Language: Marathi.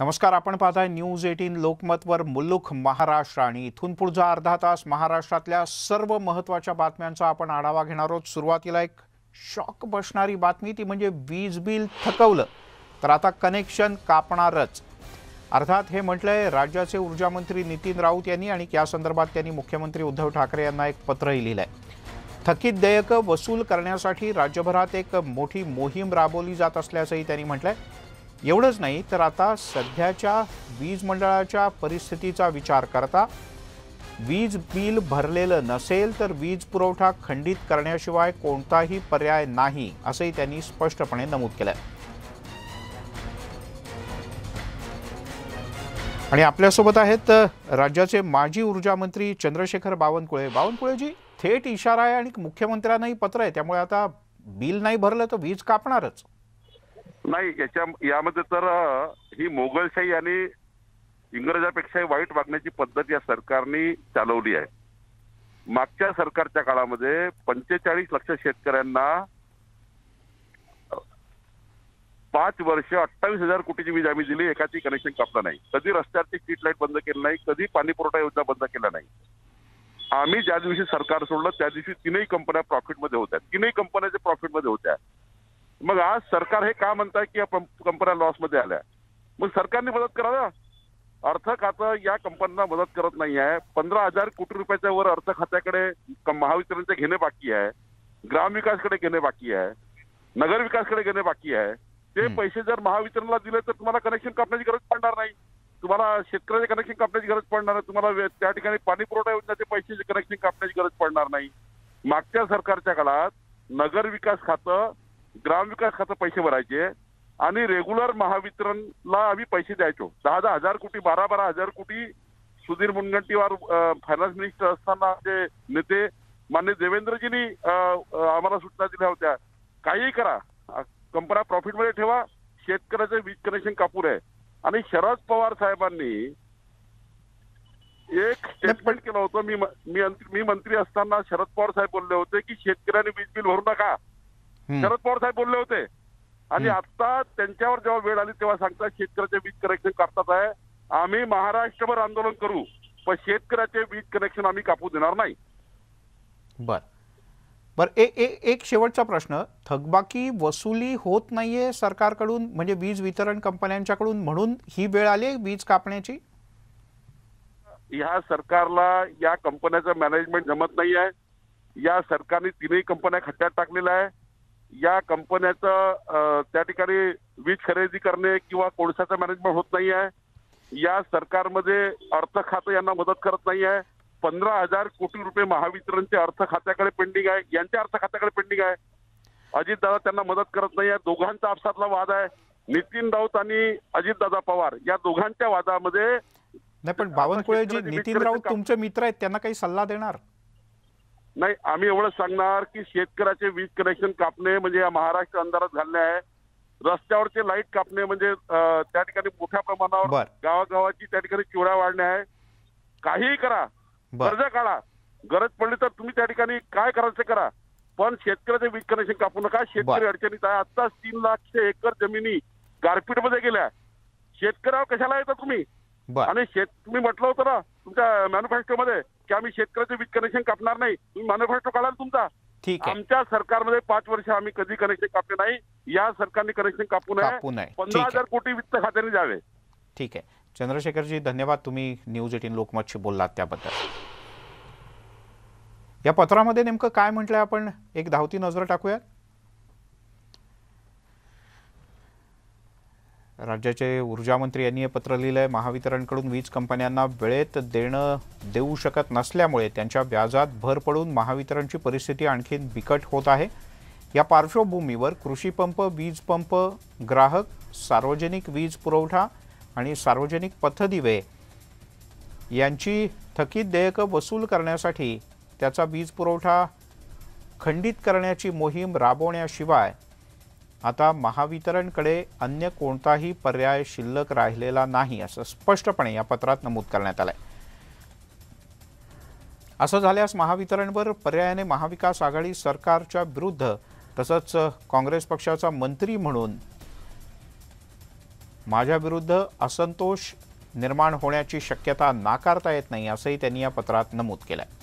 नमस्कार आपण पाहताय न्यूज एटीन लोकमतवर मुल्लुक महाराष्ट्र आणि इथून पुढचा अर्धा तास महाराष्ट्रातल्या सर्व महत्त्वाच्या बातम्यांचा आपण आढावा घेणार आहोत. सुरुवातीला एक शॉक बसणारी बातमी ती म्हणजे वीज बिल थकवलं. तर आता कनेक्शन कापणारच. अर्थात हे म्हटलंय राज्याचे ऊर्जा मंत्री नितीन राऊत यांनी आणि या संदर्भात त्यांनी मुख्यमंत्री उद्धव ठाकरे यांना एक पत्रही लिहिलंय. थकीत देयकं वसूल करण्यासाठी राज्यभरात एक मोठी मोहीम राबवली जात असल्याचंही त्यांनी म्हटलंय. एवढंच नाही तर आता सध्याच्या वीज मंडळाच्या परिस्थितीचा विचार करता वीज बिल भरलेलं नसेल तर वीज पुरवठा खंडित करण्याशिवाय कोणताही पर्याय नाही असंही त्यांनी स्पष्टपणे नमूद केलं आणि आपल्यासोबत आहेत राज्याचे माजी ऊर्जा मंत्री चंद्रशेखर बावनकुळे. बावनकुळेजी थेट इशारा आहे आणि मुख्यमंत्र्यांनाही पत्र आहे त्यामुळे आता बिल नाही भरलं तर वीज कापणारच. नाही याच्या यामध्ये तर ही मोगलशाही आणि इंग्रजापेक्षाही वाईट वागण्याची पद्धत या सरकारने चालवली आहे. मागच्या सरकारच्या काळामध्ये पंचेचाळीस लक्ष शेतकऱ्यांना पाच वर्ष अठ्ठावीस हजार कोटीची वीज आम्ही दिली एकाची कनेक्शन कापलं नाही. कधी रस्त्यावरती स्ट्रीट लाइट बंद केलं नाही कधी पाणी पुरवठा योजना बंद केल्या नाही. आम्ही ज्या दिवशी सरकार सोडलं त्या दिवशी तीनही कंपन्या प्रॉफिटमध्ये होत्या. तीनही कंपन्याच्या प्रॉफिटमध्ये होत्या. मग आज सरकार हे का म्हणताय की या कंपन्या लॉसमध्ये आल्या? मग सरकारने मदत करा ना? अर्थ खातं या कंपन्यांना मदत करत नाही आहे. पंधरा हजार कोटी रुपयाच्या वर अर्थ खात्याकडे महावितरणचे घेणे बाकी आहे. ग्रामविकासकडे घेणे बाकी आहे. नगर विकासकडे घेणे बाकी आहे. ते. पैसे जर महावितरणला दिले तर तुम्हाला कनेक्शन कापण्याची गरज पडणार नाही. तुम्हाला शेतकऱ्याचे कनेक्शन कापण्याची गरज पडणार नाही. तुम्हाला त्या ठिकाणी पाणी पुरवठा योजनेचे पैसे कनेक्शन कापण्याची गरज पडणार नाही. मागच्या सरकारच्या काळात नगर विकास खातं ग्रामविकास खातं पैसे भरायचे आणि रेग्युलर महावितरणला आम्ही पैसे द्यायचो. दहा दहा हजार कोटी बारा बारा हजार कोटी सुधीर मुनगंटीवार फायनान्स मिनिस्टर असताना जे नेते मान्य देवेंद्रजींनी आम्हाला सूचना दिल्या होत्या. काहीही करा. कंपन्या प्रॉफिटमध्ये ठेवा. शेतकऱ्याचं वीज कनेक्शन कापूर आहे. आणि शरद पवार साहेबांनी एक स्टेटमेंट केलं होतं. मी मी मंत्री असताना शरद पवार साहेब बोलले होते की शेतकऱ्यांनी वीज बिल भरू नका. शरद पवार साहेब बोलले होते. आणि. आता त्यांच्यावर जेव्हा वेळ आली तेव्हा सांगतात शेतकऱ्याचे वीज कनेक्शन कापतात आहे. आम्ही महाराष्ट्रभर आंदोलन करू पण शेतकऱ्याचे वीज कनेक्शन आम्ही कापू देणार नाही. बर. बर ए, ए, एक शेवटचा प्रश्न. थकबाकी वसुली होत नाहीये सरकारकडून म्हणजे वीज वितरण कंपन्यांच्याकडून म्हणून ही वेळ आली वीज कापण्याची? ह्या सरकारला या कंपन्याचं मॅनेजमेंट जमत नाही आहे या सरकारने तीनही कंपन्या खड्ड्यात टाकलेल्या आहे. या कंपन्याचं त्या ठिकाणी वीज खरेदी करणे किंवा कोळसाचं मॅनेजमेंट होत नाही आहे. या सरकारमध्ये अर्थ खातं यांना मदत करत नाही आहे. पंधरा हजार कोटी रुपये महावितरणचे अर्थ खात्याकडे पेंडिंग आहे. यांच्या अर्थ खात्याकडे पेंडिंग आहे. अजितदादा त्यांना मदत करत नाही आहे. दोघांचा आपसातला वाद आहे. नितीन राऊत आणि अजितदादा पवार या दोघांच्या वादामध्ये नाही पण बावनकुळेजी नितीन राऊत तुमचे मित्र आहेत त्यांना काही सल्ला देणार? नाही आम्ही एवढंच सांगणार की शेतकऱ्याचे वीज कनेक्शन कापणे म्हणजे या महाराष्ट्र अंधारात घालणे आहे. रस्त्यावरचे लाइट कापणे म्हणजे त्या ठिकाणी मोठ्या प्रमाणावर. गावागावाची त्या ठिकाणी चोऱ्या वाढणे आहे. काहीही करा. कर्ज काढा. गरज पडली तर तुम्ही त्या ठिकाणी काय करायचं करा. पण शेतकऱ्याचे वीज कनेक्शन कापू नका. शेतकरी. अडचणीत आहे. आत्ताच तीन लाखशे एकर जमिनी गारपीटमध्ये गेल्या. शेतकऱ्यावर कशाला येता तुम्ही? आणि शेत तुम्ही म्हटलं होतं ना तुमच्या मॅन्युफॅक्चरमध्ये की आम्ही शेतकऱ्याचे वीज कनेक्शन कापणार नाही. तुम्ही मॅन्युफॅक्चर काढाल तुमचा. ठीक आमच्या सरकारमध्ये पाच वर्ष आम्ही कधी कनेक्शन कापले नाही. या सरकारने कनेक्शन कापू नये. पंधरा. हजार कोटी वित्त खात्याने द्यावे. ठीक आहे. चंद्रशेखरजी धन्यवाद. तुम्ही न्यूज एटीन लोकमतशी बोललात त्याबद्दल. या पत्रामध्ये नेमकं काय म्हटलंय आपण? एक धावती नजर टाकूयात. राज्याचे ऊर्जा मंत्री यांनी हे पत्र लिहिलं आहे महावितरणकडून वीज कंपन्यांना वेळेत देणं देऊ शकत नसल्यामुळे त्यांच्या व्याजात भर पडून महावितरणची परिस्थिती आणखीन बिकट होत आहे. या पार्श्वभूमीवर कृषी पंप वीज पंप ग्राहक सार्वजनिक वीज पुरवठा आणि सार्वजनिक पथदिवे यांची थकीत देयकं वसूल करण्यासाठी त्याचा वीज पुरवठा खंडित करण्याची मोहीम राबवण्याशिवाय आता महावितरणकडे अन्य कोणताही पर्याय शिल्लक राहिलेला नाही असं स्पष्टपणे या पत्रात नमूद करण्यात आलंय. असं झाल्यास महावितरणवर पर्यायाने महाविकास आघाडी सरकारच्या विरुद्ध तसंच काँग्रेस पक्षाचा मंत्री म्हणून माझ्या विरुद्ध असंतोष निर्माण होण्याची शक्यता नाकारता येत नाही असंही त्यांनी या पत्रात नमूद केलं आहे